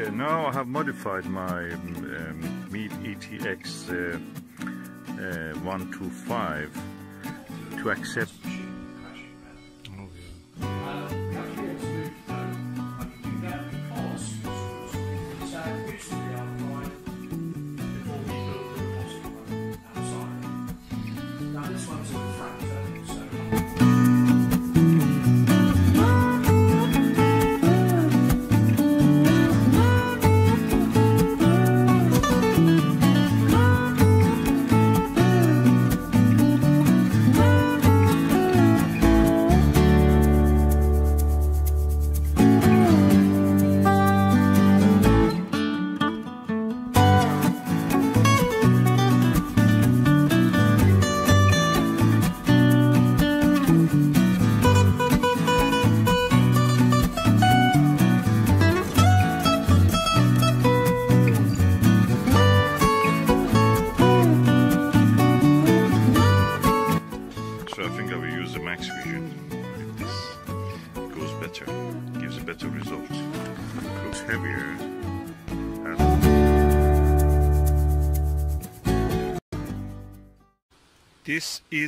Okay, now I have modified my um, Meade ETX uh, uh, 125 to accept. So I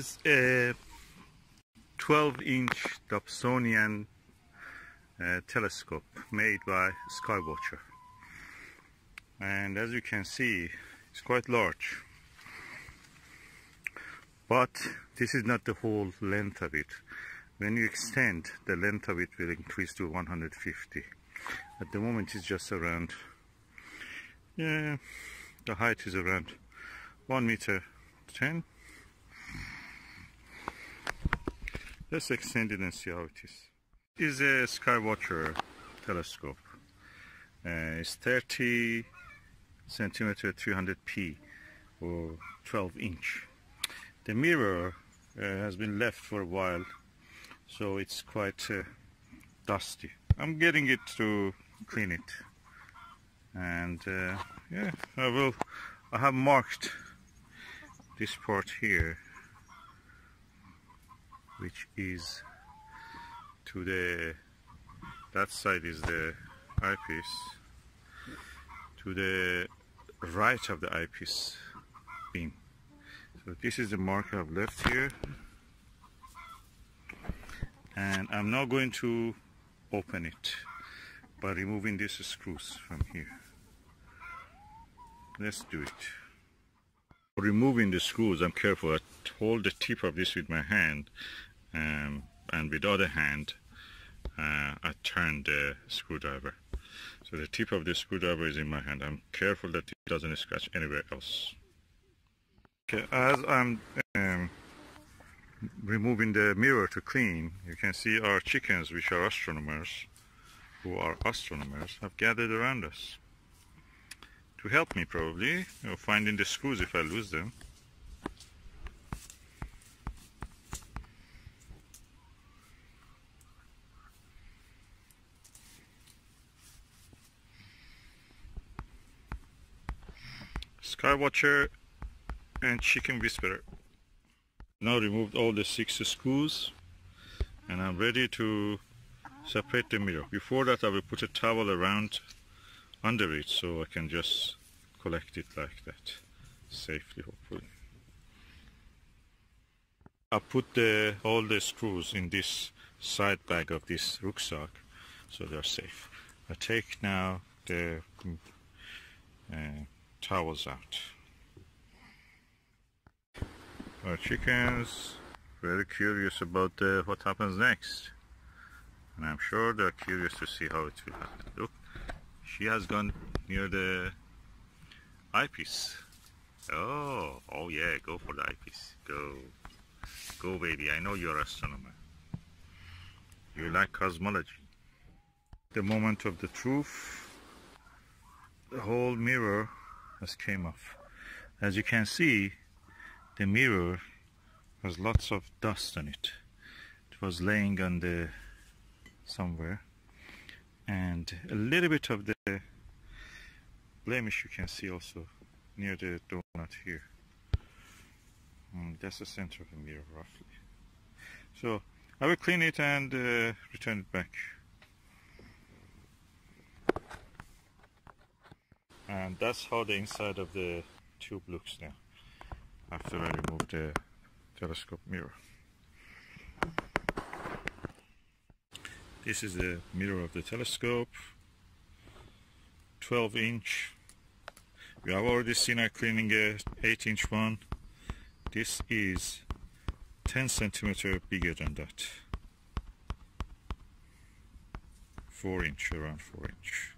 is a 12 inch Dobsonian uh, telescope made by Skywatcher. And as you can see, it's quite large. But this is not the whole length of it. When you extend the length of it will increase to 150 at the moment it's just around yeah the height is around 1 meter 10 let's extend it and see how it is. Is a skywatcher telescope. Uh, it's 30 centimeter 300p or 12 inch. The mirror uh, has been left for a while so it's quite uh, dusty. I'm getting it to clean it. And uh, yeah I will I have marked this part here which is to the that side is the eyepiece to the right of the eyepiece beam so this is the marker I've left here. And I'm now going to open it by removing these screws from here. Let's do it. Removing the screws, I'm careful. I hold the tip of this with my hand um, and with the other hand uh, I turn the screwdriver. So the tip of the screwdriver is in my hand. I'm careful that it doesn't scratch anywhere else. Okay, as I'm um, removing the mirror to clean, you can see our chickens, which are astronomers, who are astronomers, have gathered around us to help me probably, you know, finding the screws if I lose them. Skywatcher and chicken whisperer. Now removed all the six screws and I'm ready to separate the mirror. Before that I will put a towel around under it so I can just collect it like that safely hopefully. I put the, all the screws in this side bag of this rucksack so they're safe. I take now the uh, towels out. Our chickens very curious about uh, what happens next. And I'm sure they're curious to see how it will happen. Look, she has gone near the eyepiece. Oh, oh yeah, go for the eyepiece. Go. Go baby, I know you're astronomer. You like cosmology. The moment of the truth, the whole mirror has came off. As you can see, the mirror has lots of dust on it. It was laying on the somewhere and a little bit of the blemish you can see also near the donut here. And that's the center of the mirror roughly. So I will clean it and uh, return it back. And that's how the inside of the tube looks now after I remove the telescope mirror. This is the mirror of the telescope 12 inch. We have already seen I cleaning a 8 inch one. This is 10 centimeter bigger than that. 4 inch around 4 inch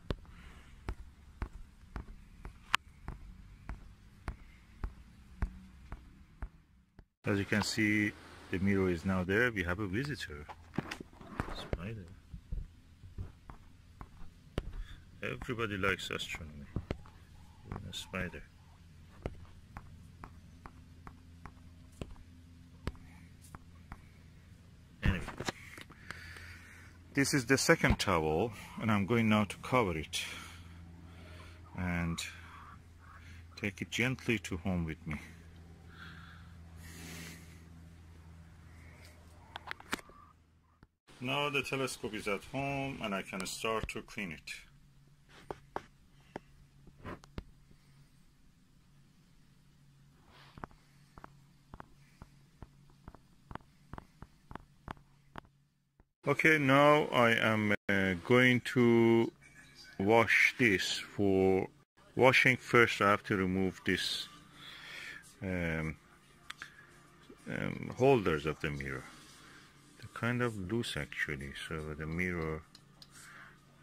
as you can see the mirror is now there. We have a visitor. Spider. Everybody likes astronomy. Even a spider. Anyway. This is the second towel and I'm going now to cover it and take it gently to home with me Now the telescope is at home and I can start to clean it. Okay, now I am uh, going to wash this. For washing first I have to remove this um, um, holders of the mirror kind of loose actually. So the mirror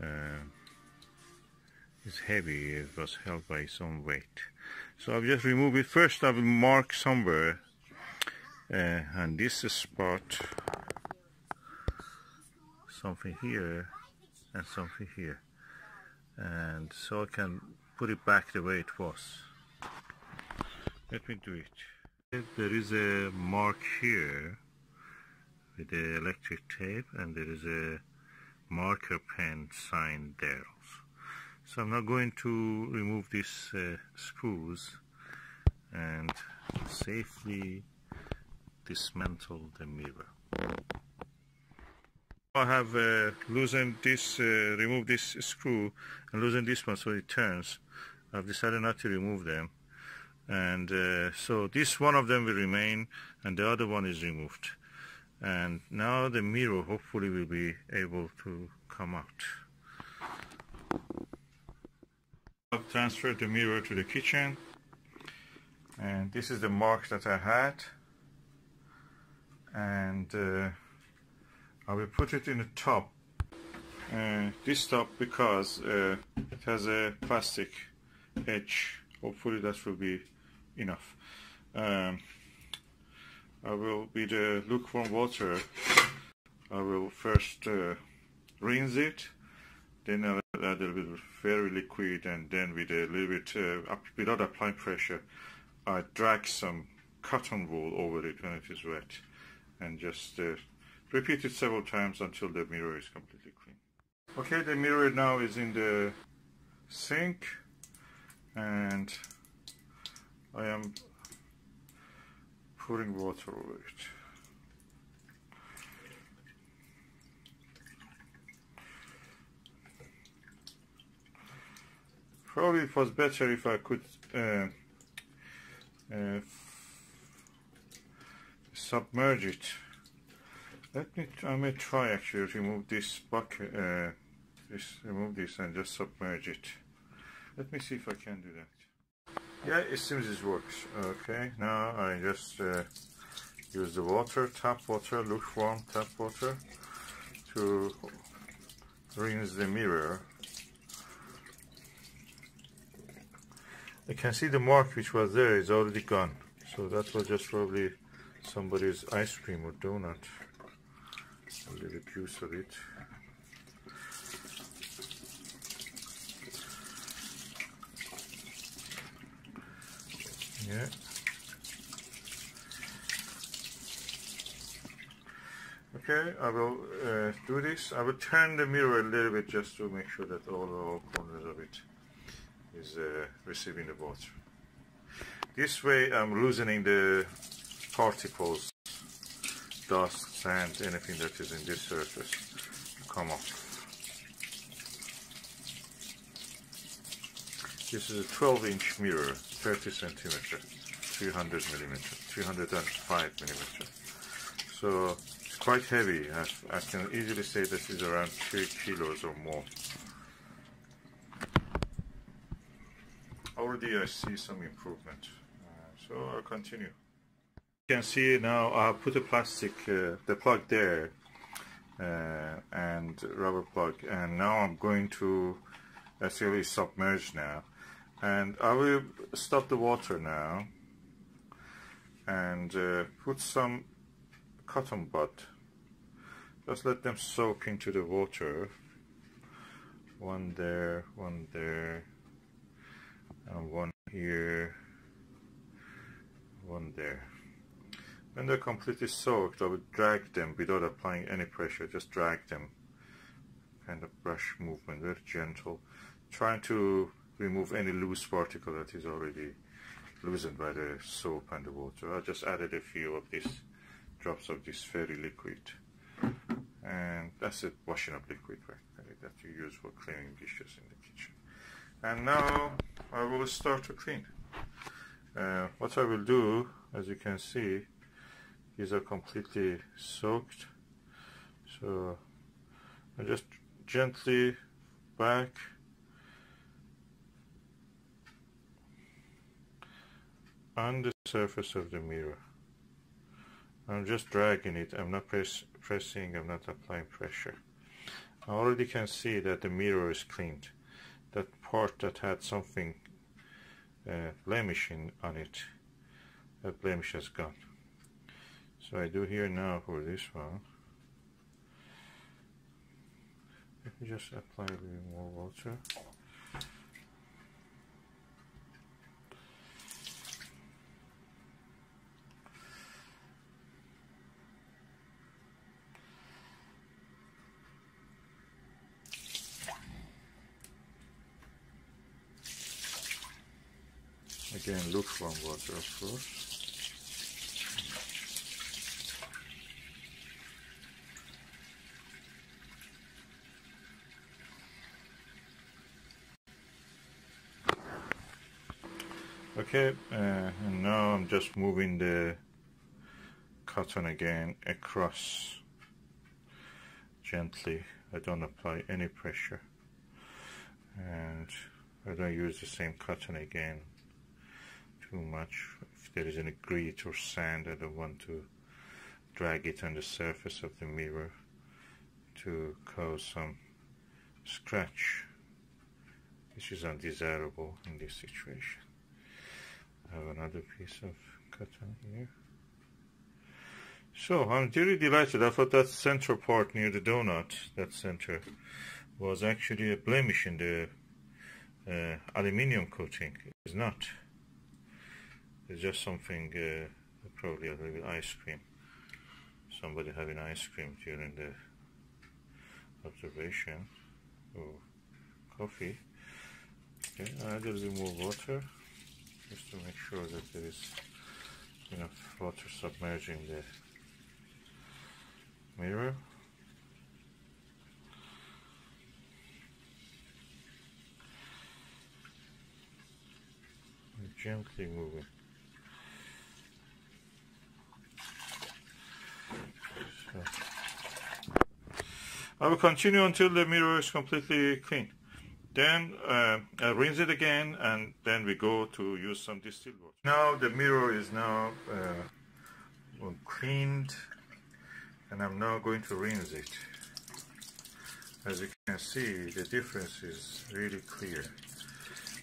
uh, is heavy. It was held by its own weight. So I've just removed it. First I will mark somewhere uh, and this spot something here and something here. And so I can put it back the way it was. Let me do it. There is a mark here with the electric tape and there is a marker pen sign there. So I'm now going to remove these uh, screws and safely dismantle the mirror. I have uh, loosened this, uh, removed this screw and loosened this one so it turns. I've decided not to remove them and uh, so this one of them will remain and the other one is removed and now the mirror hopefully will be able to come out. I've transferred the mirror to the kitchen. And this is the mark that I had. And uh, I will put it in the top. Uh, this top because uh, it has a plastic edge. Hopefully that will be enough. Um, I will with the lukewarm water I will first uh, rinse it then I'll add a little bit of fairy liquid and then with a little bit uh, without applying pressure I drag some cotton wool over it when it is wet and just uh, repeat it several times until the mirror is completely clean. Okay the mirror now is in the sink and I am pouring water over it. Probably it was better if I could uh, uh, submerge it. Let me, I may try actually remove this bucket, uh, this, remove this and just submerge it. Let me see if I can do that. Yeah, it seems it works. Okay, now I just uh, use the water, tap water, lukewarm tap water to rinse the mirror. I can see the mark which was there is already gone. So that was just probably somebody's ice cream or donut. A little juice of it. Yeah. Okay, I will uh, do this. I will turn the mirror a little bit just to make sure that all, all corners of it is uh, receiving the water. This way I'm loosening the particles, dust, sand, anything that is in this surface come off. This is a 12 inch mirror, 30 centimeter, 300 millimeter, 305 millimeter. So it's quite heavy. I, I can easily say this is around 3 kilos or more. Already I see some improvement. So I'll continue. You can see now I put a plastic, uh, the plug there uh, and rubber plug and now I'm going to actually submerge now and I will stop the water now and uh, put some cotton bud. Just let them soak into the water. One there one there and one here one there. When they're completely soaked I would drag them without applying any pressure just drag them. Kind of brush movement very gentle. Trying to remove any loose particle that is already loosened by the soap and the water. I just added a few of these drops of this fairy liquid and that's it washing up liquid right, that you use for cleaning dishes in the kitchen. And now I will start to clean. Uh, what I will do, as you can see, these are completely soaked. So I just gently back on the surface of the mirror. I'm just dragging it, I'm not press, pressing, I'm not applying pressure. I already can see that the mirror is cleaned. That part that had something uh, blemishing on it, that blemish has gone. So I do here now for this one. Let me just apply a little more water. Lukewarm water, of course. Okay, uh, and now I'm just moving the cotton again across gently. I don't apply any pressure and I don't use the same cotton again too much. If there is any grit or sand, I don't want to drag it on the surface of the mirror to cause some scratch, which is undesirable in this situation. I have another piece of cotton here. So I'm really delighted. I thought that center part near the donut, that center, was actually a blemish in the uh, aluminium coating. It's not. It's just something, uh, probably a little bit ice cream. Somebody having ice cream during the observation. or coffee. Okay, add a little more water just to make sure that there is enough water submerging the mirror. gently moving. I will continue until the mirror is completely clean. Then uh, I rinse it again and then we go to use some distilled water. Now the mirror is now uh, cleaned and I'm now going to rinse it. As you can see the difference is really clear.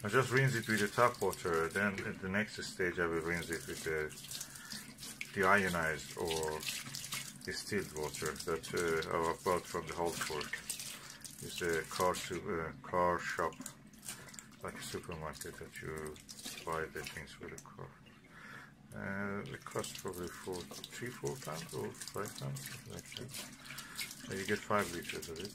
I just rinse it with the tap water then at the next stage I will rinse it with the deionized or distilled water that uh, I bought from the Halford. It's a car, uh, car shop, like a supermarket that you buy the things for the car. Uh, it costs probably four, three, four pounds or five pounds, like that. You get five liters of it.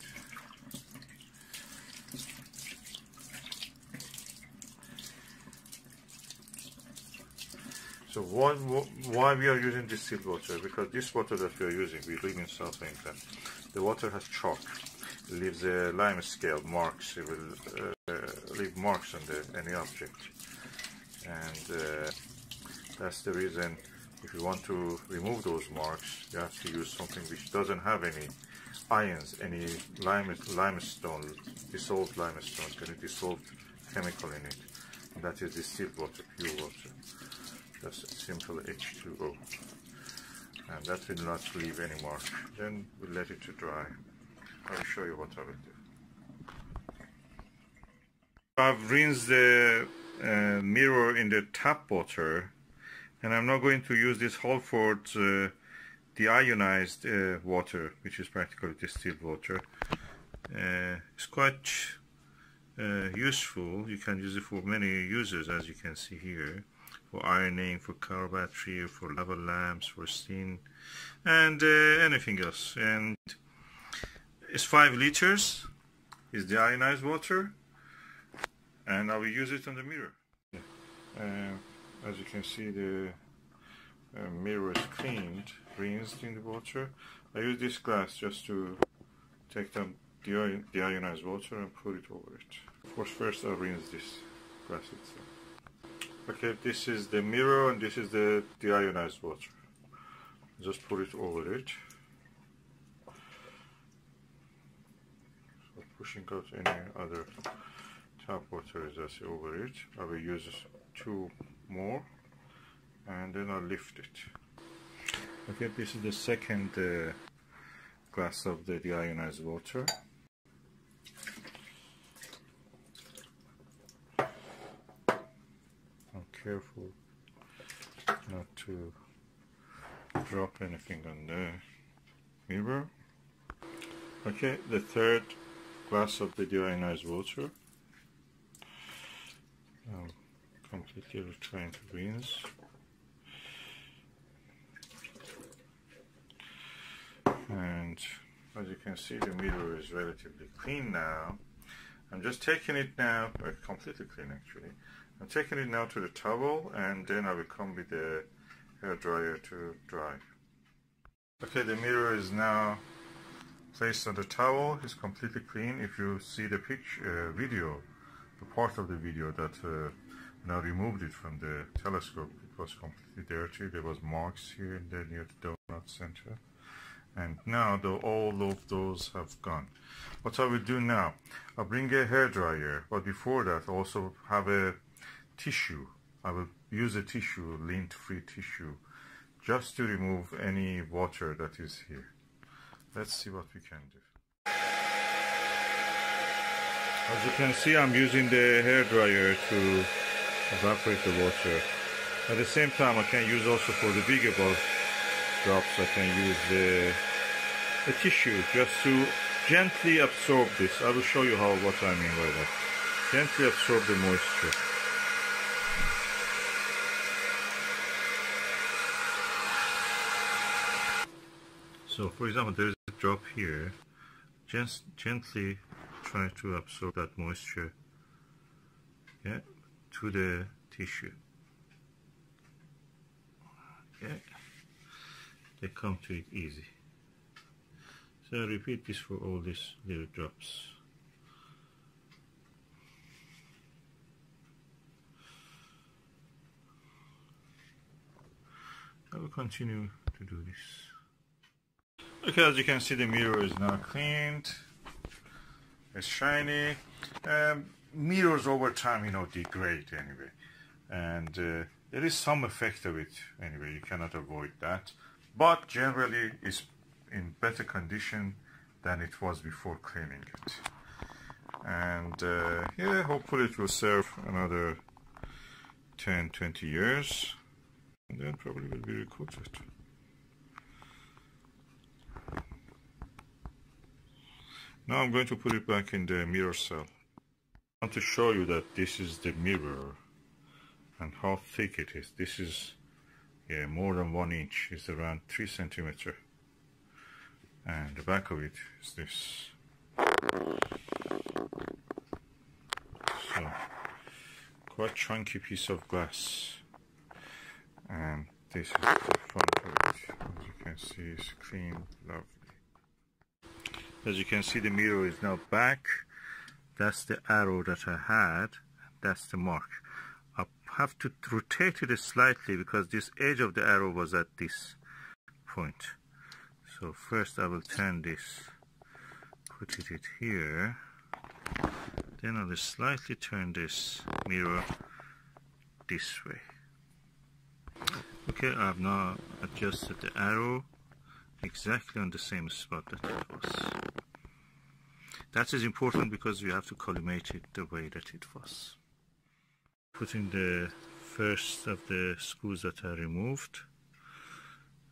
So why, why we are using distilled water? Because this water that we are using, we live in South England. The water has chalk. It leaves a lime scale marks. It will uh, leave marks on the, any object. And uh, that's the reason if you want to remove those marks, you have to use something which doesn't have any ions, any lime, limestone, dissolved limestone, any dissolved chemical in it. And that is distilled water, pure water. A simple H2O. And that will not leave any mark. Then we will let it to dry. I'll show you what I will do. I've rinsed the uh, mirror in the tap water and I'm now going to use this Halford uh, deionized uh, water which is practically distilled water uh, it's quite uh, useful you can use it for many uses as you can see here for ironing for car battery for lava lamps for steam and uh, anything else and it's five liters is the ionized water and I will use it on the mirror uh, as you can see the uh, mirror is cleaned, rinsed in the water. I use this glass just to take the deionized water and put it over it. Of course first I rinse this glass itself. Okay, this is the mirror and this is the deionized water. Just put it over it. So pushing out any other tap water just over it. I will use two more and then I'll lift it. Okay, this is the second uh, glass of the deionized water. I'm careful not to drop anything on the mirror. Okay, the third glass of the deionized water. Um, completely trying to rinse. And as you can see, the mirror is relatively clean now. I'm just taking it now, completely clean actually. I'm taking it now to the towel and then I will come with the hair dryer to dry. Okay, the mirror is now placed on the towel. It's completely clean. If you see the picture, uh, video, the part of the video that uh, now removed it from the telescope. It was completely dirty. There was marks here and there near the donut center. And now the, all of those have gone. What I will do now, I'll bring a hair dryer, but before that also have a tissue. I will use a tissue, lint-free tissue, just to remove any water that is here. Let's see what we can do. As you can see, I'm using the hair dryer to evaporate the water. At the same time, I can use also for the bigger drops, I can use the, the tissue just to gently absorb this. I will show you how what I mean by that. Gently absorb the moisture. So for example, there is a drop here. Just gently try to absorb that moisture. Yeah, to the tissue. Okay, they come to it easy. So I repeat this for all these little drops. I will continue to do this. Okay, as you can see the mirror is now cleaned. It's shiny. Um, mirrors over time, you know, degrade anyway. And uh, there is some effect of it anyway, you cannot avoid that. But generally, it's in better condition than it was before cleaning it. And uh, yeah, hopefully it will serve another 10, 20 years. And then probably will be recoated. Now I'm going to put it back in the mirror cell I want to show you that this is the mirror and how thick it is. This is yeah, more than one inch. It's around three centimeter. And the back of it is this. So, quite chunky piece of glass. and this is the front of it as you can see it's clean lovely as you can see the mirror is now back. That's the arrow that I had. That's the mark. I have to rotate it slightly because this edge of the arrow was at this point. So first I will turn this put it here. Then I will slightly turn this mirror this way. Okay I've now adjusted the arrow exactly on the same spot that it was that is important because you have to collimate it the way that it was. Putting the first of the screws that I removed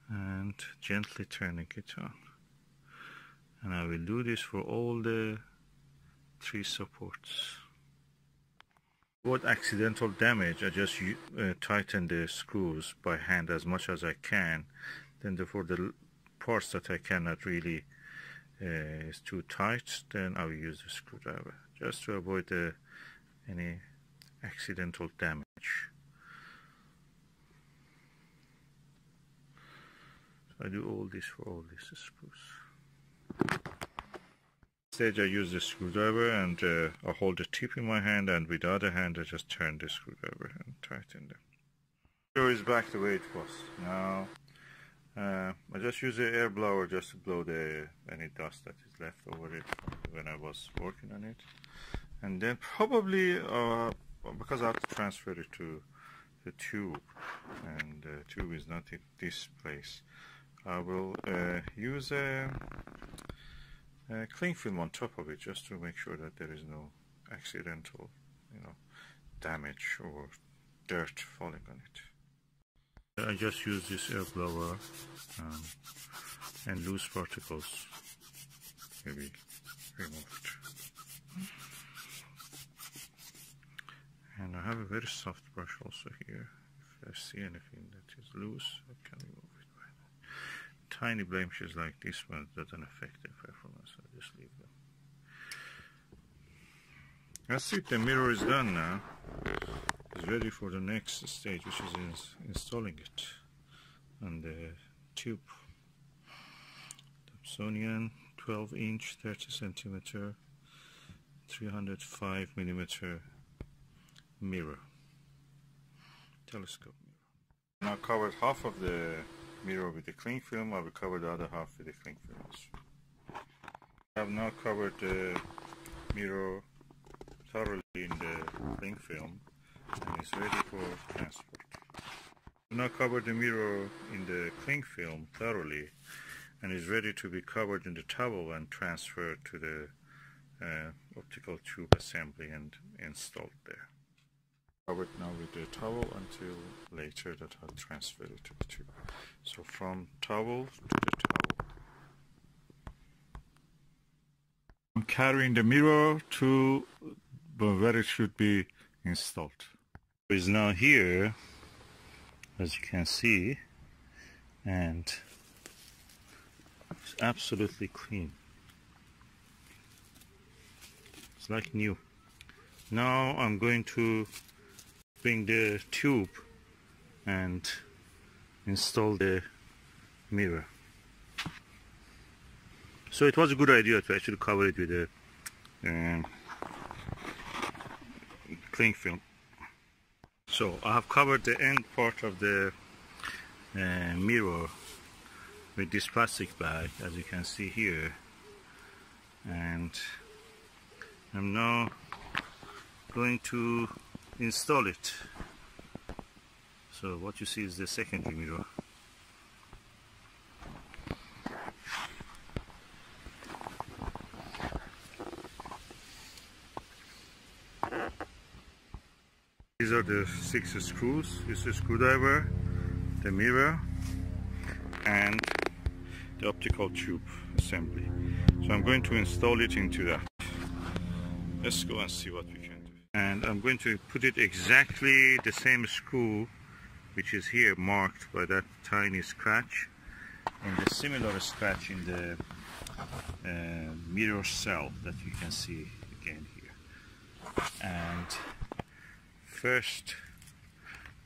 and gently turning it on. And I will do this for all the three supports. What accidental damage, I just uh, tighten the screws by hand as much as I can. Then the, for the parts that I cannot really uh, is too tight, then I will use the screwdriver just to avoid the, any accidental damage. So I do all this for all these screws stage I use the screwdriver and uh, I hold the tip in my hand and with the other hand I just turn the screwdriver and tighten them. Here is back the way it was. Now uh, I just use the air blower just to blow the any dust that is left over it when I was working on it. And then probably uh, because I have to transfer it to the tube and the tube is not in this place I will uh, use a uh, cling film on top of it just to make sure that there is no accidental you know damage or dirt falling on it. I just use this air blower um, and loose particles maybe removed. And I have a very soft brush also here. If I see anything that is loose, I can remove it. tiny blemishes like this one doesn't affect the performance. I just leave them. That's it. The mirror is done now. It's ready for the next stage, which is ins installing it on the tube. Dobsonian 12 inch, 30 centimeter, 305 millimeter mirror, telescope mirror. Now covered half of the mirror with the cling film. I will cover the other half with the cling film. I have now covered the mirror thoroughly in the cling film and it's ready for transport. I now covered the mirror in the cling film thoroughly and is ready to be covered in the towel and transferred to the uh, optical tube assembly and installed there cover it now with the towel until later that I'll transfer it to the tube. So from towel to the towel. I'm carrying the mirror to where it should be installed. Is now here, as you can see, and it's absolutely clean. It's like new. Now I'm going to bring the tube and install the mirror. So it was a good idea to actually cover it with a um, cling film. So I have covered the end part of the uh, mirror with this plastic bag as you can see here. And I'm now going to install it. So what you see is the secondary mirror These are the six screws. This is the screwdriver, the mirror, and the optical tube assembly. So I'm going to install it into that. Let's go and see what we can do. and I'm going to put it exactly the same screw which is here marked by that tiny scratch and the similar scratch in the uh, mirror cell that you can see again here and first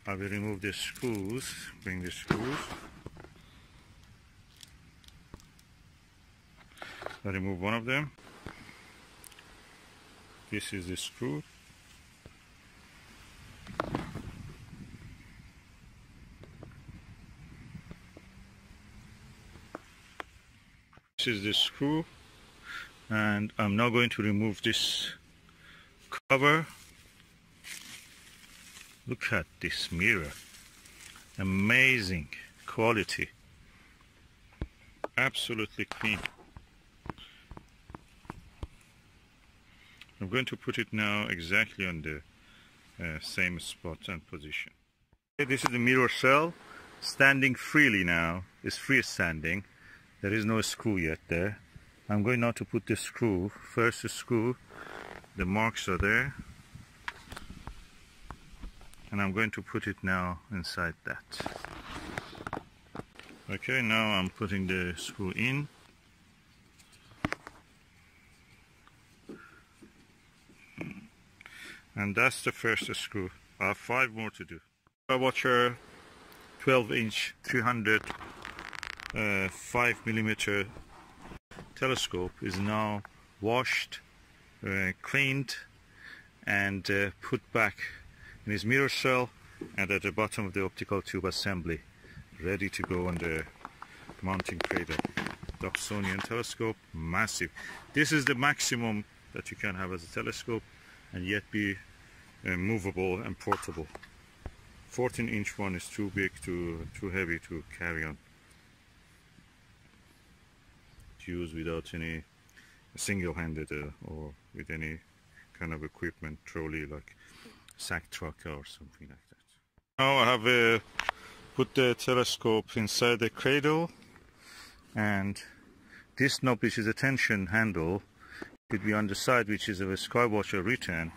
I will remove the screws, bring the screws. I remove one of them. This is the screw. This is the screw and I'm now going to remove this cover look at this mirror. Amazing quality. Absolutely clean. I'm going to put it now exactly on the uh, same spot and position. Okay, this is the mirror cell standing freely now. It's freestanding there is no screw yet there. I'm going now to put the screw first screw. The marks are there and I'm going to put it now inside that. Okay now I'm putting the screw in. And that's the first screw. I have five more to do. Skywatcher 12 inch 300 uh, 5 millimeter telescope is now washed uh, cleaned and uh, put back in his mirror cell and at the bottom of the optical tube assembly ready to go on the mounting cradle Dobsonian telescope massive. This is the maximum that you can have as a telescope and yet be uh, movable and portable. 14 inch one is too big to too heavy to carry on. To use without any single-handed uh, or with any kind of equipment trolley like sack truck or something like that. Now I have uh, put the telescope inside the cradle and this knob which is a tension handle could be on the side which is of a Skywatcher return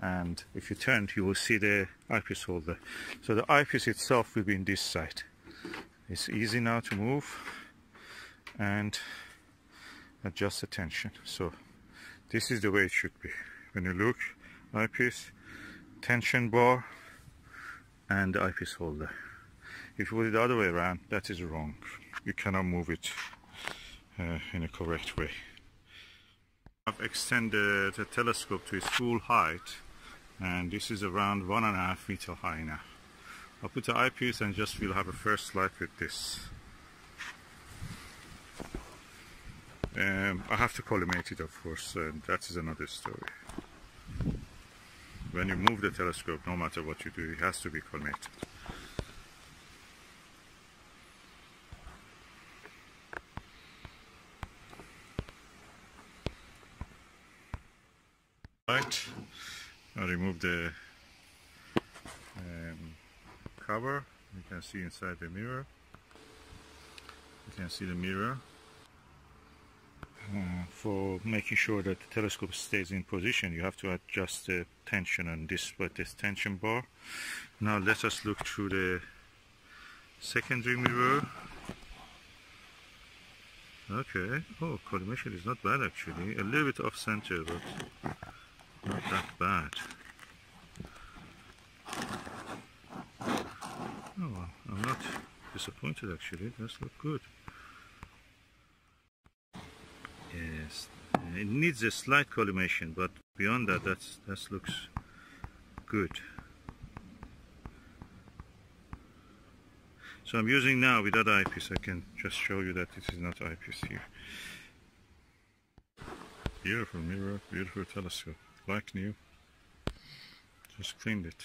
and if you turn you will see the eyepiece holder. So the eyepiece itself will be in this side. It's easy now to move and adjust the tension. So this is the way it should be. When you look, eyepiece, tension bar and the eyepiece holder. If you put it the other way around, that is wrong. You cannot move it uh, in a correct way. I've extended the telescope to its full height and this is around one and a half meter high now. I'll put the eyepiece and just we'll have a first light with this. Um, I have to collimate it of course, and that is another story. When you move the telescope, no matter what you do, it has to be collimated. Right, I remove the um, cover. You can see inside the mirror. You can see the mirror uh, for making sure that the telescope stays in position you have to adjust the tension on this with this tension bar. Now let us look through the secondary mirror. Okay. Oh collimation is not bad actually. A little bit off center but not that bad. Oh I'm not disappointed actually. Does look good it needs a slight collimation, but beyond that, that's that looks good. So I'm using now with that eyepiece. I can just show you that this is not eyepiece here. Beautiful mirror, beautiful telescope, like new. Just cleaned it.